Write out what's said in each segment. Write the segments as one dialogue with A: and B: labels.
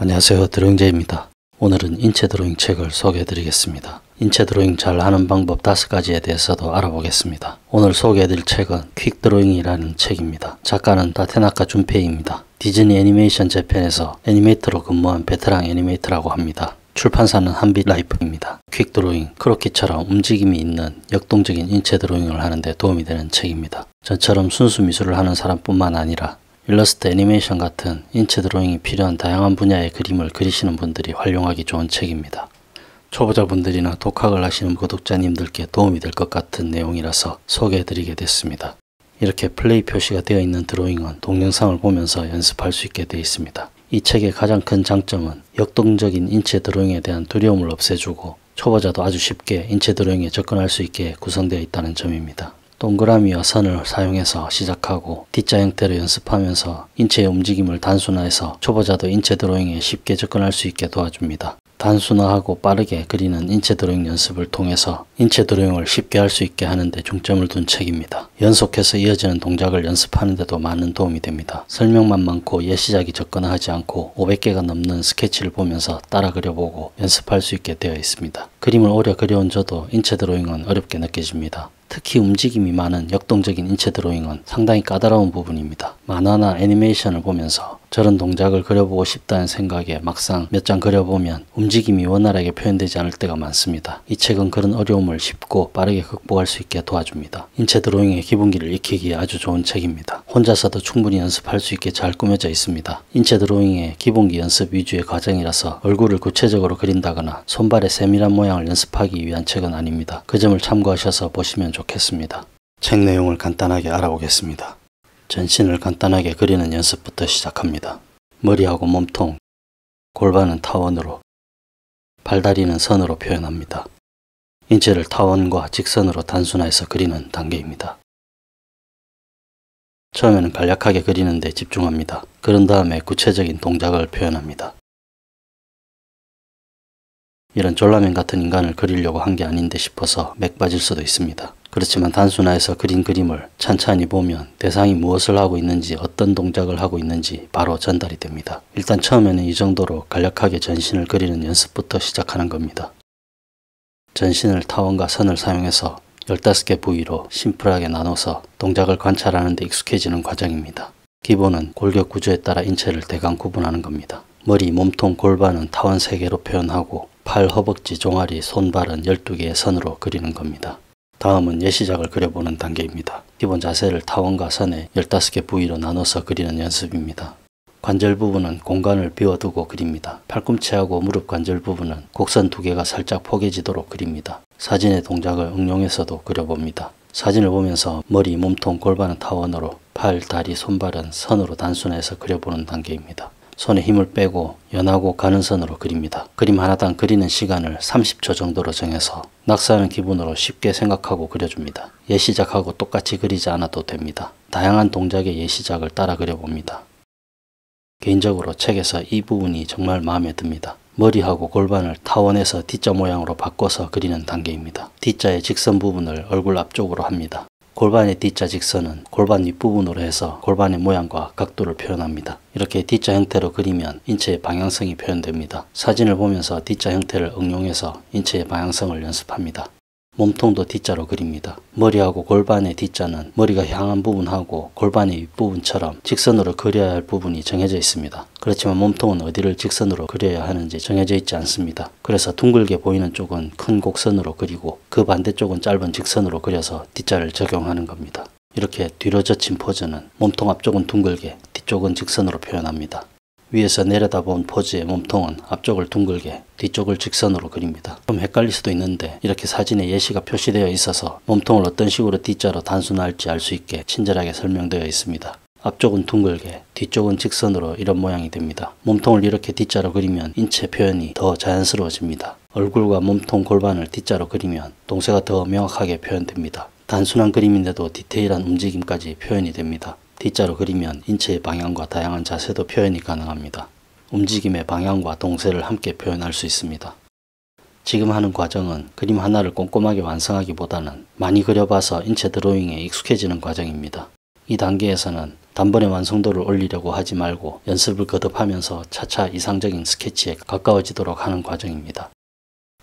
A: 안녕하세요 드로잉제입니다. 오늘은 인체 드로잉 책을 소개해 드리겠습니다. 인체 드로잉 잘 하는 방법 5가지에 대해서도 알아보겠습니다. 오늘 소개해 드릴 책은 퀵 드로잉이라는 책입니다. 작가는 다테나카 준페이입니다. 디즈니 애니메이션 재팬에서 애니메이터로 근무한 베테랑 애니메이터라고 합니다. 출판사는 한빛라이프입니다. 퀵 드로잉, 크로키처럼 움직임이 있는 역동적인 인체 드로잉을 하는데 도움이 되는 책입니다. 저처럼 순수 미술을 하는 사람뿐만 아니라 일러스트 애니메이션 같은 인체 드로잉이 필요한 다양한 분야의 그림을 그리시는 분들이 활용하기 좋은 책입니다. 초보자분들이나 독학을 하시는 구독자님들께 도움이 될 것 같은 내용이라서 소개해드리게 됐습니다. 이렇게 플레이 표시가 되어 있는 드로잉은 동영상을 보면서 연습할 수 있게 되어 있습니다. 이 책의 가장 큰 장점은 역동적인 인체 드로잉에 대한 두려움을 없애주고 초보자도 아주 쉽게 인체 드로잉에 접근할 수 있게 구성되어 있다는 점입니다. 동그라미와 선을 사용해서 시작하고 D자 형태로 연습하면서 인체의 움직임을 단순화해서 초보자도 인체 드로잉에 쉽게 접근할 수 있게 도와줍니다. 단순화하고 빠르게 그리는 인체 드로잉 연습을 통해서 인체 드로잉을 쉽게 할 수 있게 하는데 중점을 둔 책입니다. 연속해서 이어지는 동작을 연습하는 데도 많은 도움이 됩니다. 설명만 많고 예시작이 접근하지 않고 500개가 넘는 스케치를 보면서 따라 그려보고 연습할 수 있게 되어 있습니다. 그림을 오래 그려온 저도 인체 드로잉은 어렵게 느껴집니다. 특히 움직임이 많은 역동적인 인체 드로잉은 상당히 까다로운 부분입니다. 만화나 애니메이션을 보면서 저런 동작을 그려보고 싶다는 생각에 막상 몇 장 그려보면 움직임이 원활하게 표현되지 않을 때가 많습니다. 이 책은 그런 어려움을 쉽고 빠르게 극복할 수 있게 도와줍니다. 인체 드로잉의 기본기를 익히기에 아주 좋은 책입니다. 혼자서도 충분히 연습할 수 있게 잘 꾸며져 있습니다. 인체 드로잉의 기본기 연습 위주의 과정이라서 얼굴을 구체적으로 그린다거나 손발의 세밀한 모양 을 연습하기 위한 책은 아닙니다. 그 점을 참고하셔서 보시면 좋겠습니다. 책 내용을 간단하게 알아보겠습니다. 전신을 간단하게 그리는 연습부터 시작합니다. 머리하고 몸통, 골반은 타원으로, 발다리는 선으로 표현합니다. 인체를 타원과 직선으로 단순화해서 그리는 단계입니다. 처음에는 간략하게 그리는 데 집중합니다. 그런 다음에 구체적인 동작을 표현합니다. 이런 졸라맨 같은 인간을 그리려고 한 게 아닌데 싶어서 맥 빠질 수도 있습니다. 그렇지만 단순화해서 그린 그림을 천천히 보면 대상이 무엇을 하고 있는지 어떤 동작을 하고 있는지 바로 전달이 됩니다. 일단 처음에는 이 정도로 간략하게 전신을 그리는 연습부터 시작하는 겁니다. 전신을 타원과 선을 사용해서 15개 부위로 심플하게 나눠서 동작을 관찰하는 데 익숙해지는 과정입니다. 기본은 골격 구조에 따라 인체를 대강 구분하는 겁니다. 머리, 몸통, 골반은 타원 3개로 표현하고 팔, 허벅지, 종아리, 손발은 12개의 선으로 그리는 겁니다. 다음은 예시작을 그려보는 단계입니다. 기본 자세를 타원과 선에 15개 부위로 나눠서 그리는 연습입니다. 관절 부분은 공간을 비워두고 그립니다. 팔꿈치하고 무릎 관절 부분은 곡선 두 개가 살짝 포개지도록 그립니다. 사진의 동작을 응용해서도 그려봅니다. 사진을 보면서 머리, 몸통, 골반은 타원으로 팔, 다리, 손발은 선으로 단순해서 그려보는 단계입니다. 손에 힘을 빼고 연하고 가는 선으로 그립니다. 그림 하나당 그리는 시간을 30초 정도로 정해서 낙서하는 기분으로 쉽게 생각하고 그려줍니다. 예시작하고 똑같이 그리지 않아도 됩니다. 다양한 동작의 예시작을 따라 그려봅니다. 개인적으로 책에서 이 부분이 정말 마음에 듭니다. 머리하고 골반을 타원에서 D자 모양으로 바꿔서 그리는 단계입니다. D자의 직선 부분을 얼굴 앞쪽으로 합니다. 골반의 D자 직선은 골반 윗부분으로 해서 골반의 모양과 각도를 표현합니다. 이렇게 D자 형태로 그리면 인체의 방향성이 표현됩니다. 사진을 보면서 D자 형태를 응용해서 인체의 방향성을 연습합니다. 몸통도 D자로 그립니다. 머리하고 골반의 D자는 머리가 향한 부분하고 골반의 윗부분처럼 직선으로 그려야 할 부분이 정해져 있습니다. 그렇지만 몸통은 어디를 직선으로 그려야 하는지 정해져 있지 않습니다. 그래서 둥글게 보이는 쪽은 큰 곡선으로 그리고 그 반대쪽은 짧은 직선으로 그려서 D자를 적용하는 겁니다. 이렇게 뒤로 젖힌 포즈는 몸통 앞쪽은 둥글게 뒤쪽은 직선으로 표현합니다. 위에서 내려다본 포즈의 몸통은 앞쪽을 둥글게 뒤쪽을 직선으로 그립니다. 좀 헷갈릴 수도 있는데 이렇게 사진에 예시가 표시되어 있어서 몸통을 어떤 식으로 D자로 단순화할지 알 수 있게 친절하게 설명되어 있습니다. 앞쪽은 둥글게 뒤쪽은 직선으로 이런 모양이 됩니다. 몸통을 이렇게 D자로 그리면 인체 표현이 더 자연스러워집니다. 얼굴과 몸통 골반을 D자로 그리면 동세가 더 명확하게 표현됩니다. 단순한 그림인데도 디테일한 움직임까지 표현이 됩니다. D자로 그리면 인체의 방향과 다양한 자세도 표현이 가능합니다. 움직임의 방향과 동세를 함께 표현할 수 있습니다. 지금 하는 과정은 그림 하나를 꼼꼼하게 완성하기보다는 많이 그려봐서 인체 드로잉에 익숙해지는 과정입니다. 이 단계에서는 단번에 완성도를 올리려고 하지 말고 연습을 거듭하면서 차차 이상적인 스케치에 가까워지도록 하는 과정입니다.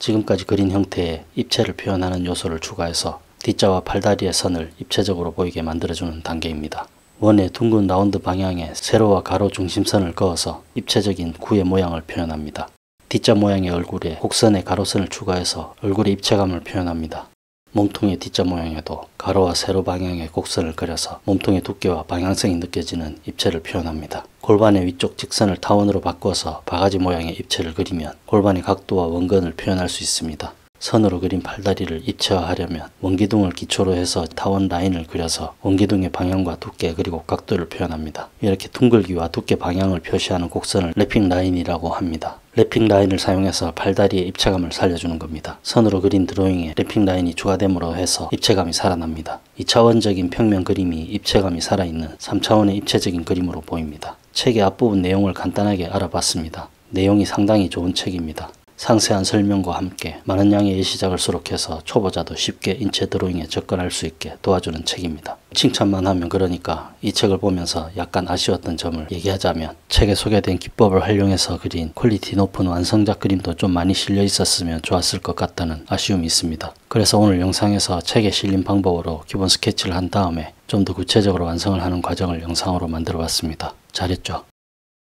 A: 지금까지 그린 형태에 입체를 표현하는 요소를 추가해서 D자와 팔다리의 선을 입체적으로 보이게 만들어주는 단계입니다. 원의 둥근 라운드 방향에 세로와 가로 중심선을 그어서 입체적인 구의 모양을 표현합니다. D자 모양의 얼굴에 곡선의 가로선을 추가해서 얼굴의 입체감을 표현합니다. 몸통의 D자 모양에도 가로와 세로 방향의 곡선을 그려서 몸통의 두께와 방향성이 느껴지는 입체를 표현합니다. 골반의 위쪽 직선을 타원으로 바꿔서 바가지 모양의 입체를 그리면 골반의 각도와 원근을 표현할 수 있습니다. 선으로 그린 팔다리를 입체화하려면 원기둥을 기초로 해서 타원 라인을 그려서 원기둥의 방향과 두께 그리고 각도를 표현합니다. 이렇게 둥글기와 두께 방향을 표시하는 곡선을 래핑 라인이라고 합니다. 래핑 라인을 사용해서 팔다리의 입체감을 살려주는 겁니다. 선으로 그린 드로잉에 래핑 라인이 추가됨으로 해서 입체감이 살아납니다. 2차원적인 평면 그림이 입체감이 살아있는 3차원의 입체적인 그림으로 보입니다. 책의 앞부분 내용을 간단하게 알아봤습니다. 내용이 상당히 좋은 책입니다. 상세한 설명과 함께 많은 양의 예시작을 수록해서 초보자도 쉽게 인체 드로잉에 접근할 수 있게 도와주는 책입니다. 칭찬만 하면 그러니까 이 책을 보면서 약간 아쉬웠던 점을 얘기하자면 책에 소개된 기법을 활용해서 그린 퀄리티 높은 완성작 그림도 좀 많이 실려 있었으면 좋았을 것 같다는 아쉬움이 있습니다. 그래서 오늘 영상에서 책에 실린 방법으로 기본 스케치를 한 다음에 좀 더 구체적으로 완성을 하는 과정을 영상으로 만들어 봤습니다. 잘했죠?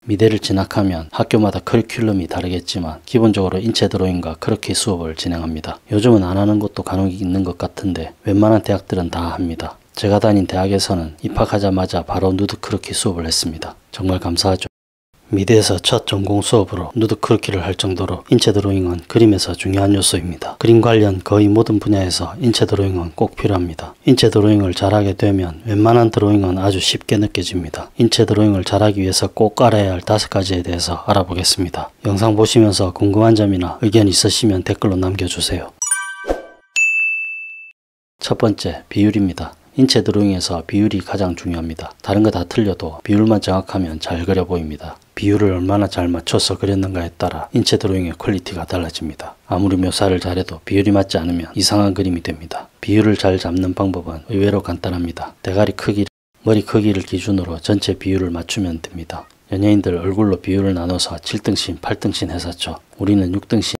A: 미대를 진학하면 학교마다 커리큘럼이 다르겠지만 기본적으로 인체 드로잉과 크로키 수업을 진행합니다. 요즘은 안 하는 곳도 간혹 있는 것 같은데 웬만한 대학들은 다 합니다. 제가 다닌 대학에서는 입학하자마자 바로 누드 크로키 수업을 했습니다. 정말 감사하죠. 미대에서 첫 전공 수업으로 누드 크로키를 할 정도로 인체 드로잉은 그림에서 중요한 요소입니다. 그림 관련 거의 모든 분야에서 인체 드로잉은 꼭 필요합니다. 인체 드로잉을 잘하게 되면 웬만한 드로잉은 아주 쉽게 느껴집니다. 인체 드로잉을 잘하기 위해서 꼭 알아야 할 다섯 가지에 대해서 알아보겠습니다. 영상 보시면서 궁금한 점이나 의견 있으시면 댓글로 남겨주세요. 첫 번째, 비율입니다. 인체 드로잉에서 비율이 가장 중요합니다. 다른 거 다 틀려도 비율만 정확하면 잘 그려 보입니다. 비율을 얼마나 잘 맞춰서 그렸는가에 따라 인체 드로잉의 퀄리티가 달라집니다. 아무리 묘사를 잘해도 비율이 맞지 않으면 이상한 그림이 됩니다. 비율을 잘 잡는 방법은 의외로 간단합니다. 대가리 크기, 머리 크기를 기준으로 전체 비율을 맞추면 됩니다. 연예인들 얼굴로 비율을 나눠서 7등신, 8등신 했었죠. 우리는 6등신,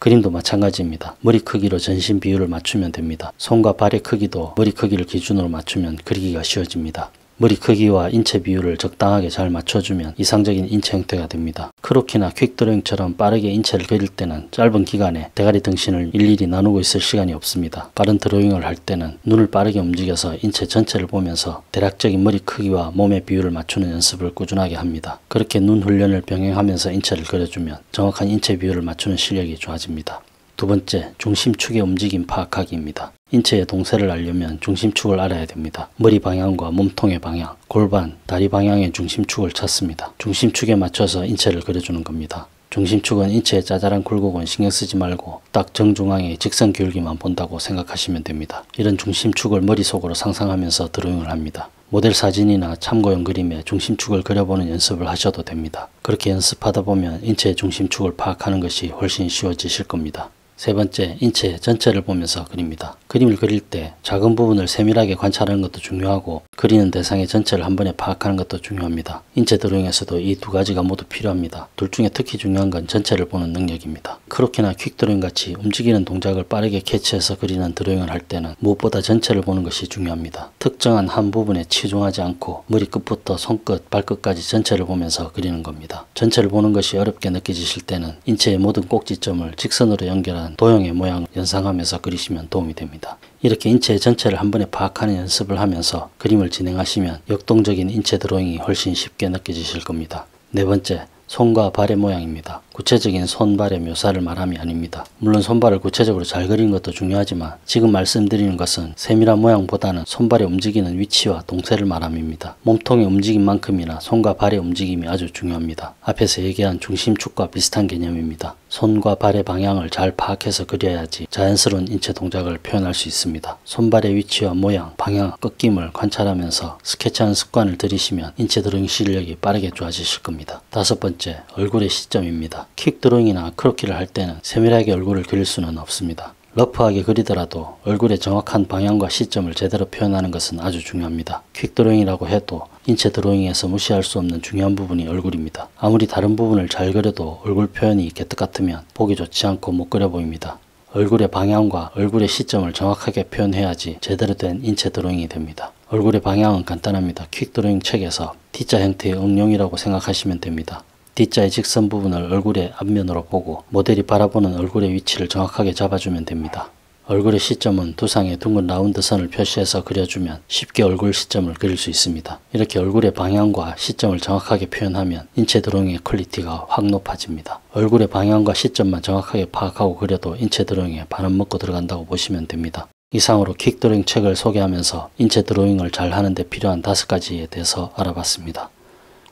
A: 그림도 마찬가지입니다. 머리 크기로 전신 비율을 맞추면 됩니다. 손과 발의 크기도 머리 크기를 기준으로 맞추면 그리기가 쉬워집니다. 머리 크기와 인체 비율을 적당하게 잘 맞춰주면 이상적인 인체 형태가 됩니다. 크로키나 퀵드로잉처럼 빠르게 인체를 그릴 때는 짧은 기간에 대가리 등신을 일일이 나누고 있을 시간이 없습니다. 빠른 드로잉을 할 때는 눈을 빠르게 움직여서 인체 전체를 보면서 대략적인 머리 크기와 몸의 비율을 맞추는 연습을 꾸준하게 합니다. 그렇게 눈 훈련을 병행하면서 인체를 그려주면 정확한 인체 비율을 맞추는 실력이 좋아집니다. 두 번째, 중심축의 움직임 파악하기입니다. 인체의 동세를 알려면 중심축을 알아야 됩니다. 머리 방향과 몸통의 방향, 골반, 다리 방향의 중심축을 찾습니다. 중심축에 맞춰서 인체를 그려주는 겁니다. 중심축은 인체의 짜잘한 굴곡은 신경 쓰지 말고 딱 정중앙의 직선 기울기만 본다고 생각하시면 됩니다. 이런 중심축을 머릿속으로 상상하면서 드로잉을 합니다. 모델 사진이나 참고용 그림에 중심축을 그려보는 연습을 하셔도 됩니다. 그렇게 연습하다 보면 인체의 중심축을 파악하는 것이 훨씬 쉬워지실 겁니다. 세 번째, 인체 전체를 보면서 그립니다. 그림을 그릴 때 작은 부분을 세밀하게 관찰하는 것도 중요하고 그리는 대상의 전체를 한 번에 파악하는 것도 중요합니다. 인체 드로잉에서도 이 두 가지가 모두 필요합니다. 둘 중에 특히 중요한 건 전체를 보는 능력입니다. 크로키나 퀵 드로잉 같이 움직이는 동작을 빠르게 캐치해서 그리는 드로잉을 할 때는 무엇보다 전체를 보는 것이 중요합니다. 특정한 한 부분에 치중하지 않고 머리끝부터 손끝, 발끝까지 전체를 보면서 그리는 겁니다. 전체를 보는 것이 어렵게 느껴지실 때는 인체의 모든 꼭지점을 직선으로 연결한 비슷한 도형의 모양을 연상하면서 그리시면 도움이 됩니다. 이렇게 인체 전체를 한 번에 파악하는 연습을 하면서 그림을 진행하시면 역동적인 인체 드로잉이 훨씬 쉽게 느껴지실 겁니다. 네 번째, 손과 발의 모양입니다. 구체적인 손발의 묘사를 말함이 아닙니다. 물론 손발을 구체적으로 잘 그리는 것도 중요하지만 지금 말씀드리는 것은 세밀한 모양보다는 손발의 움직이는 위치와 동세를 말함입니다. 몸통의 움직임만큼이나 손과 발의 움직임이 아주 중요합니다. 앞에서 얘기한 중심축과 비슷한 개념입니다. 손과 발의 방향을 잘 파악해서 그려야지 자연스러운 인체 동작을 표현할 수 있습니다. 손발의 위치와 모양, 방향, 꺾임을 관찰하면서 스케치하는 습관을 들이시면 인체 드로잉 실력이 빠르게 좋아지실 겁니다. 다섯 번째, 얼굴의 시점입니다. 킥 드로잉이나 크로키를 할 때는 세밀하게 얼굴을 그릴 수는 없습니다. 러프하게 그리더라도 얼굴의 정확한 방향과 시점을 제대로 표현하는 것은 아주 중요합니다. 퀵 드로잉이라고 해도 인체 드로잉에서 무시할 수 없는 중요한 부분이 얼굴입니다. 아무리 다른 부분을 잘 그려도 얼굴 표현이 개떡 같으면 보기 좋지 않고 못 그려 보입니다. 얼굴의 방향과 얼굴의 시점을 정확하게 표현해야지 제대로 된 인체 드로잉이 됩니다. 얼굴의 방향은 간단합니다. 퀵 드로잉 책에서 T자 형태의 응용이라고 생각하시면 됩니다. D자의 직선 부분을 얼굴의 앞면으로 보고 모델이 바라보는 얼굴의 위치를 정확하게 잡아주면 됩니다. 얼굴의 시점은 두상에 둥근 라운드 선을 표시해서 그려주면 쉽게 얼굴 시점을 그릴 수 있습니다. 이렇게 얼굴의 방향과 시점을 정확하게 표현하면 인체 드로잉의 quality가 확 높아집니다. 얼굴의 방향과 시점만 정확하게 파악하고 그려도 인체 드로잉에 반은 먹고 들어간다고 보시면 됩니다. 이상으로 퀵 드로잉 책을 소개하면서 인체 드로잉을 잘 하는데 필요한 다섯 가지에 대해서 알아봤습니다.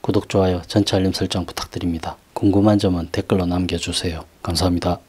A: 구독, 좋아요, 전체 알림 설정 부탁드립니다. 궁금한 점은 댓글로 남겨주세요. 감사합니다.